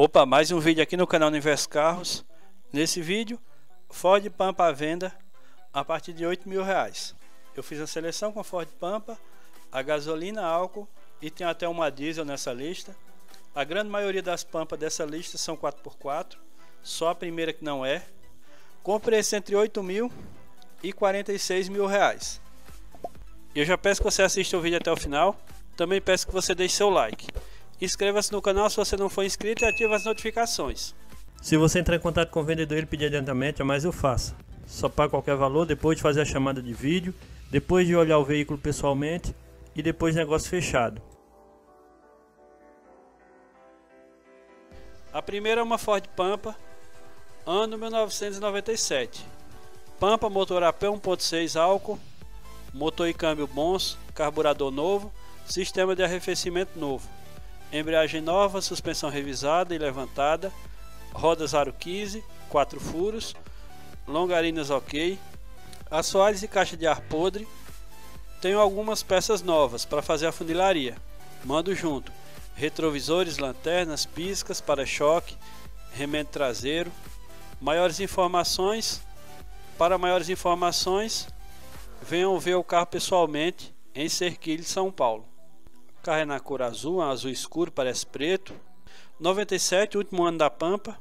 Opa, mais um vídeo aqui no canal Universo Carros. Nesse vídeo, Ford Pampa à venda a partir de 8 mil reais. Eu fiz a seleção com Ford Pampa, a gasolina, álcool e tem até uma diesel nessa lista. A grande maioria das Pampas dessa lista são 4x4, só a primeira que não é. Com preço entre 8 mil e 46 mil reais. Eu já peço que você assista o vídeo até o final. Também peço que você deixe seu like. Inscreva-se no canal se você não for inscrito e ative as notificações. Se você entrar em contato com o vendedor e pedir adiantamento, jamais eu faça. Só paga qualquer valor depois de fazer a chamada de vídeo, depois de olhar o veículo pessoalmente e depois de negócio fechado. A primeira é uma Ford Pampa, ano 1997. Pampa motor AP 1.6 álcool, motor e câmbio bons, carburador novo, sistema de arrefecimento novo embreagem nova, suspensão revisada e levantada, rodas aro 15, 4 furos, longarinas ok, assoalhos e caixa de ar podre. Tenho algumas peças novas para fazer a funilaria. Mando junto. Retrovisores, lanternas, piscas, para-choque, remendo traseiro. Maiores informações. Para maiores informações, venham ver o carro pessoalmente em Serquilho, São Paulo carro é na cor azul, azul escuro, parece preto. 97, último ano da Pampa.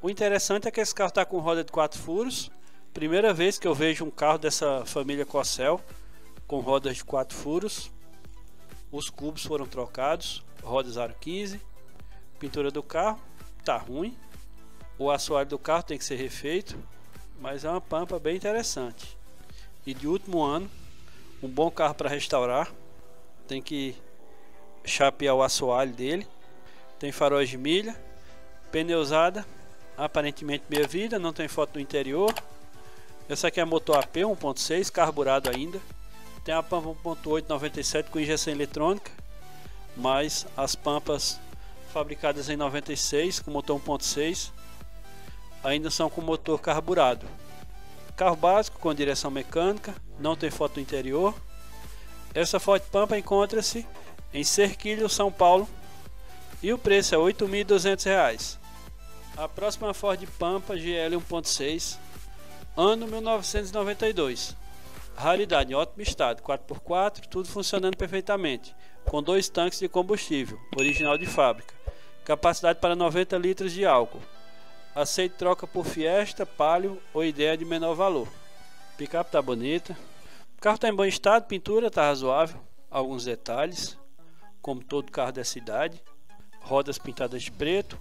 O interessante é que esse carro está com roda de 4 furos. Primeira vez que eu vejo um carro dessa família Cossel com rodas de 4 furos. Os cubos foram trocados, rodas aro 15. Pintura do carro tá ruim. O assoalho do carro tem que ser refeito, mas é uma Pampa bem interessante. E de último ano, um bom carro para restaurar. Tem que chapear o assoalho dele. Tem faróis de milha, pneu usada, aparentemente meia vida, não tem foto do interior. Essa aqui é a motor AP 1.6, carburado ainda. Tem a Pampa 1.8 97 com injeção eletrônica, mas as Pampas fabricadas em 96 com motor 1.6 ainda são com motor carburado. Carro básico com direção mecânica, não tem foto do interior. Essa Ford Pampa encontra-se em Cerquilho, São Paulo, e o preço é R$ 8.200. A próxima Ford Pampa GL 1.6, ano 1992. Raridade em ótimo estado, 4x4, tudo funcionando perfeitamente, com dois tanques de combustível, original de fábrica, capacidade para 90 litros de álcool. Aceite troca por Fiesta, Palio ou ideia de menor valor. Picape tá bonita. O carro está em bom estado, pintura está razoável, alguns detalhes como todo carro da cidade, rodas pintadas de preto,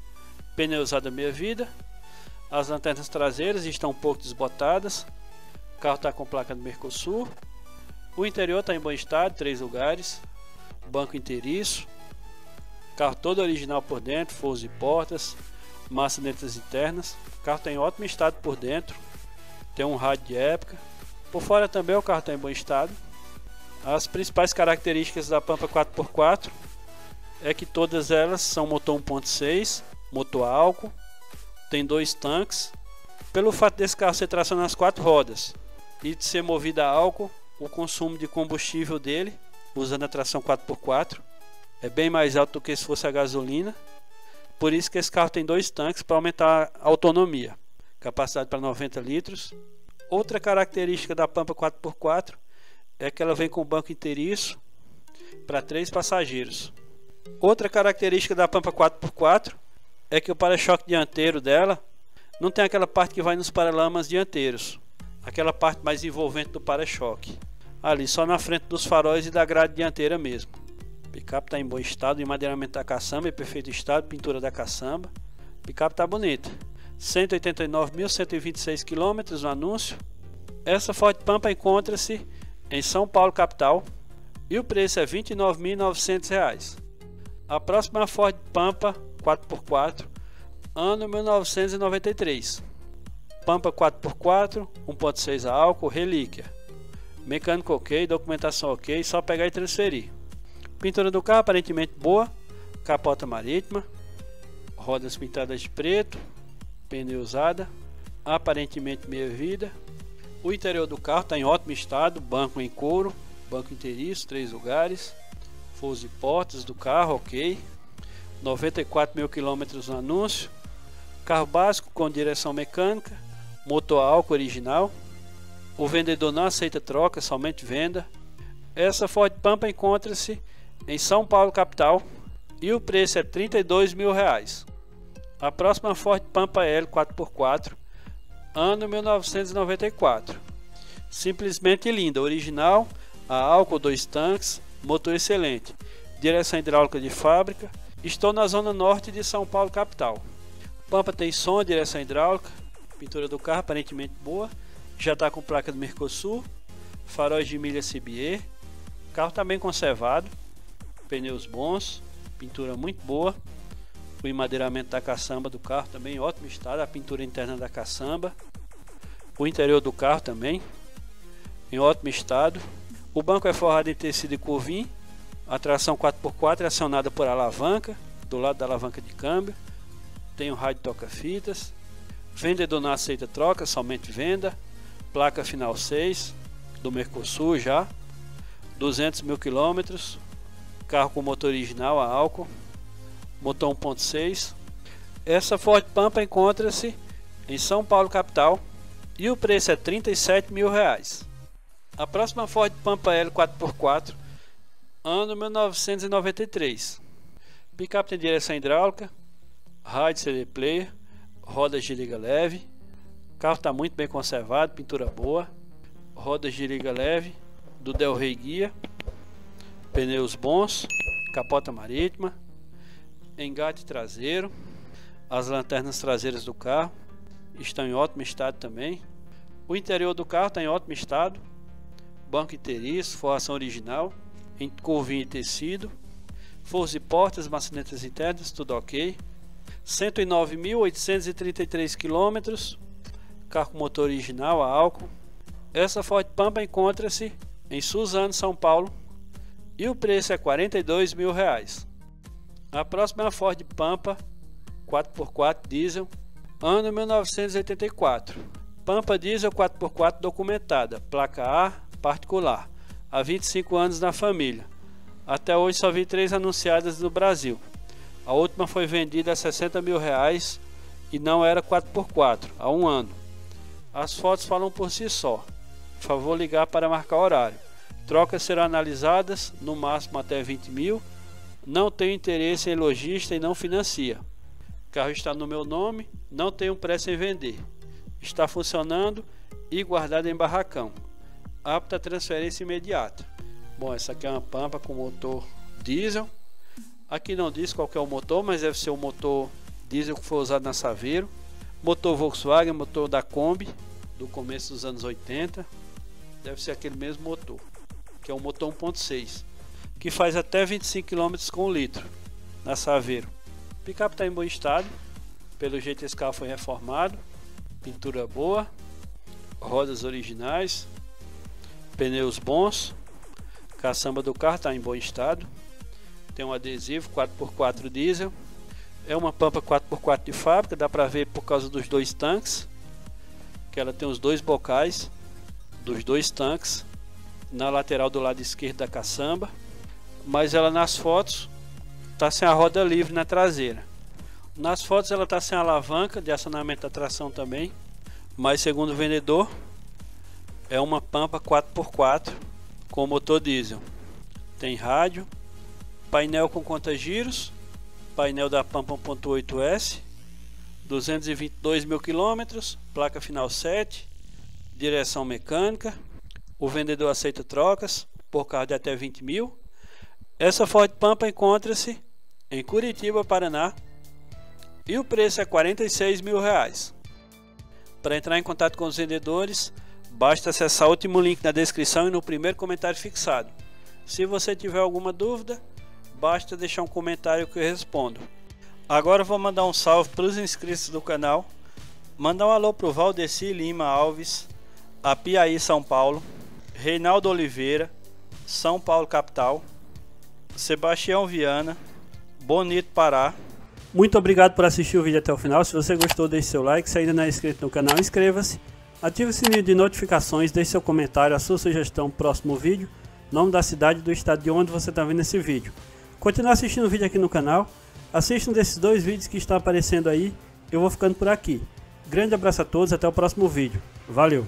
pneu usado meia vida, as lanternas traseiras estão um pouco desbotadas, o carro está com placa do Mercosul, o interior está em bom estado, três lugares, banco inteiriço, carro todo original por dentro, forros e portas, maçanetas internas, o carro está em ótimo estado por dentro, tem um rádio de época, por fora também o carro está em bom estado, as principais características da Pampa 4x4 é que todas elas são motor 1.6, motor álcool, tem dois tanques. Pelo fato desse carro ser tração nas quatro rodas e de ser movido a álcool, o consumo de combustível dele, usando a tração 4x4, é bem mais alto do que se fosse a gasolina. Por isso que esse carro tem dois tanques para aumentar a autonomia, capacidade para 90 litros. Outra característica da Pampa 4x4 é que ela vem com banco inteiriço para três passageiros. Outra característica da Pampa 4x4 é que o para-choque dianteiro dela não tem aquela parte que vai nos paralamas dianteiros, aquela parte mais envolvente do para-choque. Ali só na frente dos faróis e da grade dianteira mesmo. O picape está em bom estado, enmadeiramento da caçamba em perfeito estado, pintura da caçamba. O picape está bonita. 189.126 km no anúncio. Essa Ford Pampa encontra-se em São Paulo capital e o preço é R$ 29.900. A próxima é Ford Pampa 4x4, ano 1993. Pampa 4x4, 1.6 a álcool, relíquia. Mecânico ok, documentação ok, só pegar e transferir. Pintura do carro aparentemente boa, capota marítima, rodas pintadas de preto, pneu usada, aparentemente meia vida, o interior do carro está em ótimo estado, banco em couro, banco inteiriço, três lugares, forros e portas do carro, ok. 94 mil quilômetros no anúncio. Carro básico com direção mecânica, motor álcool original. O vendedor não aceita troca, somente venda. Essa Ford Pampa encontra-se em São Paulo capital e o preço é 32 mil reais. A próxima Ford Pampa L 4x4, ano 1994. Simplesmente linda, original, a álcool dois tanques, motor excelente, direção hidráulica de fábrica. Estou na zona norte de São Paulo capital. Pampa tem som, direção hidráulica, pintura do carro aparentemente boa, já está com placa do Mercosul, faróis de milha CBE, carro está bem conservado, pneus bons, pintura muito boa, o emadeiramento da caçamba do carro também ótimo estado, a pintura interna da caçamba, o interior do carro também em ótimo estado, o banco é forrado em tecido de curvim, a tração 4x4 é acionada por alavanca, do lado da alavanca de câmbio, tem um rádio toca-fitas, vendedor não aceita troca, somente venda, placa final 6 do Mercosul já, 200 mil quilômetros, carro com motor original a álcool, motor 1.6. Essa Ford Pampa encontra-se em São Paulo capital e o preço é 37 mil reais. A próxima Ford Pampa L 4x4, ano 1993. Picape tem direção hidráulica, rádio CD player, rodas de liga leve. O carro está muito bem conservado, pintura boa. Rodas de liga leve do Del Rey Guia pneus bons, capota marítima, engate traseiro, as lanternas traseiras do carro estão em ótimo estado também. O interior do carro está em ótimo estado, banco inteiriço, forração original, em curvinho e tecido, forros e portas, maçanetas internas, tudo ok. 109.833 km, carro com motor original a álcool. Essa Ford Pampa encontra-se em Suzano, São Paulo, e o preço é 42 mil reais. A próxima é a Ford Pampa 4x4 diesel, ano 1984. Pampa diesel 4x4 documentada, placa A particular, há 25 anos na família. Até hoje só vi três anunciadas no Brasil. A última foi vendida a 60 mil reais e não era 4x4 há um ano. As fotos falam por si só. Por favor, ligar para marcar horário. Trocas serão analisadas, no máximo até 20 mil. Não tenho interesse em lojista e não financia. O carro está no meu nome, não tenho pressa em vender. Está funcionando e guardado em barracão. Apta a transferência imediata. Bom, essa aqui é uma Pampa com motor diesel. Aqui não diz qual é o motor, mas deve ser o motor diesel que foi usado na Saveiro. Motor Volkswagen, motor da Kombi, do começo dos anos 80. Deve ser aquele mesmo motor que é um motor 1.6, que faz até 25 km com litro na Saveiro. Picape está em bom estado, pelo jeito esse carro foi reformado, pintura boa, rodas originais, pneus bons, caçamba do carro está em bom estado, tem um adesivo 4x4 diesel, é uma pampa 4x4 de fábrica, dá para ver por causa dos dois tanques, que ela tem os dois bocais dos dois tanques na lateral do lado esquerdo da caçamba, mas ela nas fotos está sem a roda livre na traseira. Nas fotos ela está sem alavanca de acionamento da tração também, mas segundo o vendedor é uma Pampa 4x4 com motor diesel. Tem rádio, painel com conta giros, painel da Pampa 1.8S, 222 mil quilômetros, placa final 7, direção mecânica, o vendedor aceita trocas por carro de até 20 mil. Essa Ford Pampa encontra-se em Curitiba, Paraná, e o preço é 46 mil reais. Para entrar em contato com os vendedores, basta acessar o último link na descrição e no primeiro comentário fixado. Se você tiver alguma dúvida, basta deixar um comentário que eu respondo. Agora vou mandar um salve para os inscritos do canal, mandar um alô para o Valdeci Lima Alves, a Piaí São Paulo, Reinaldo Oliveira, São Paulo capital, Sebastião Viana, Bonito Pará. Muito obrigado por assistir o vídeo até o final. Se você gostou, deixe seu like. Se ainda não é inscrito no canal, inscreva-se. Ative o sininho de notificações, deixe seu comentário, a sua sugestão próximo vídeo, nome da cidade do estado de onde você está vendo esse vídeo. Continue assistindo o vídeo aqui no canal. Assistam desses dois vídeos que estão aparecendo aí. Eu vou ficando por aqui. Grande abraço a todos, até o próximo vídeo. Valeu!